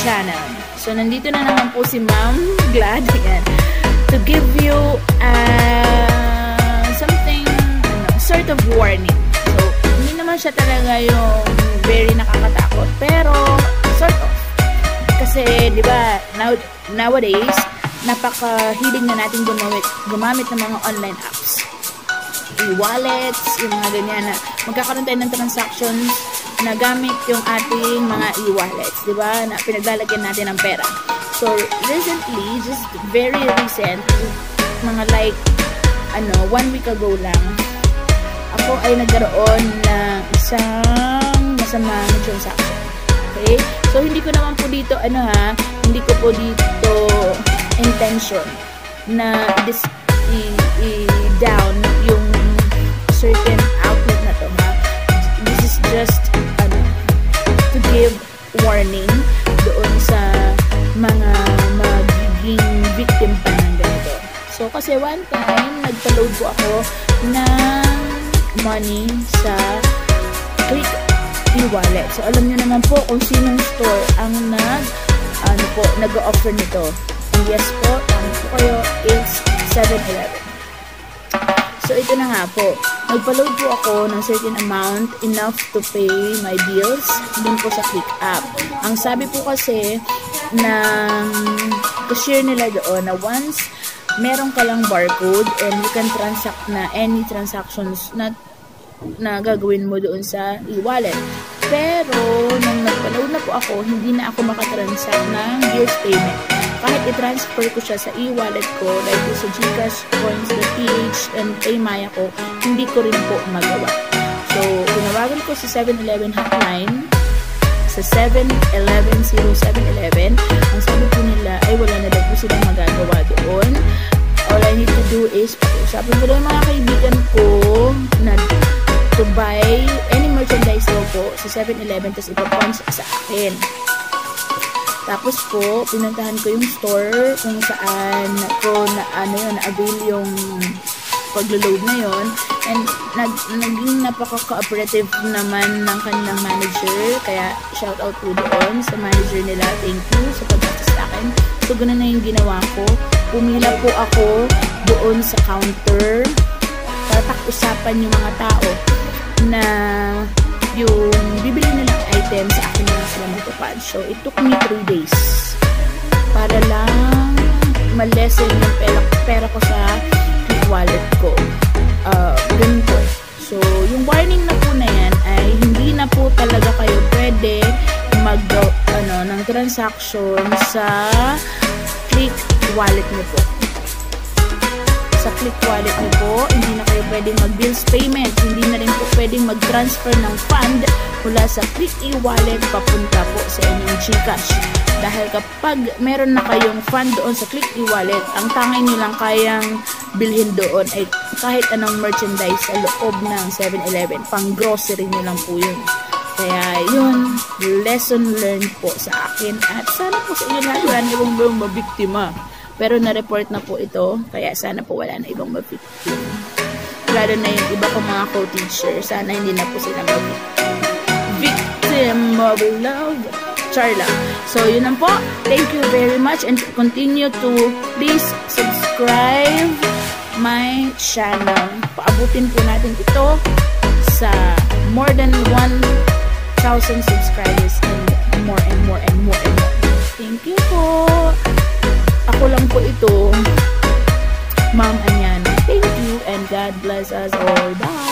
channel. So, nandito na naman po si Ma'am Glad, ayan, to give you uh, something, ano, sort of warning. So, hindi naman siya talaga yung very nakakatakot, pero sort of. Kasi, di ba, now, nowadays, napaka-hiling na natin gumamit, gumamit ng mga online apps. E-wallets, yung mga ganyan na magkakaroon tayo ng transactions na gamit yung ating mga e-wallets, di ba? Na pinaglalagyan natin ng pera. So, recently, just very recent, mga like, ano, one week ago lang, ako ay nagkaroon ng isang masamang transaction. Okay? So, hindi ko naman po dito, ano ha, hindi ko po dito intention na i-down yung certain kasi one time, nagpa-load po ako ng money sa Click e-wallet. So, alam niyo naman po kung sinong store ang nag, ano po, nag-offer nito. And yes po, ang po kayo is 7-Eleven. So, ito na nga po. Nagpa-load po ako ng certain amount enough to pay my bills dun po sa Click app. Ang sabi po kasi ng cashier nila doon na once meron ka lang barcode and you can transact na any transactions na na gagawin mo doon sa e-wallet. Pero, nung nagpa-load na po ako, hindi na ako makatransact ng bills payment. Kahit i-transfer ko siya sa e-wallet ko, like sa Gcash, Coins.ph, and Paymaya ko, hindi ko rin po magawa. So, tinawagan ko sa 7-Eleven hotline, sa 7-Eleven, 0711, ang sabi po nila ay wala na daw po silang magagawa doon. I need to do is, sabi ko lang mga kaibigan ko na to buy any merchandise daw po sa 7-Eleven tapos ipapunch sa akin. Tapos po, pinuntahan ko yung store kung saan ko na ano yun, na-avail yung paglo-load na yon and nag, naging napaka-cooperative naman ng kanilang manager. Kaya shout out po doon sa manager nila. Thank you sa pag-assist sa akin. So ganun na yung ginawa ko. Pumila po ako doon sa counter. Para tak-usapan yung mga tao na yung bibili nilang item sa akin na sila matupad. So, it took me 3 days para lang malesen yung pera, pera ko sa wallet transaction sa click wallet niyo po sa click wallet niyo po, hindi na kayo pwedeng mag-bills payment, hindi na rin po pwedeng mag-transfer ng fund mula sa click e-wallet papunta po sa inyong Gcash. Dahil kapag meron na kayong fund doon sa click e-wallet, ang tangay nyo lang kayang bilhin doon ay kahit anong merchandise sa loob ng 7-Eleven. Pang grocery nyo lang po yun. Kaya yun, lesson learned po sa akin at sana po sa inyo lahat wala na ibang mabiktima. Pero na-report na po ito, kaya sana po wala na ibang mabiktim. Lalo na yung iba kong mga co-teacher, sana hindi na po sila mabiktim. Victim of love. Charla. So, yun lang po. Thank you very much and continue to please subscribe my channel. Paabutin po natin ito sa more than 1,000 subscribers and more and more and more and more. Thank you po. Ako lang po ito, Ma'am Anyan. Thank you and God bless us all. Bye!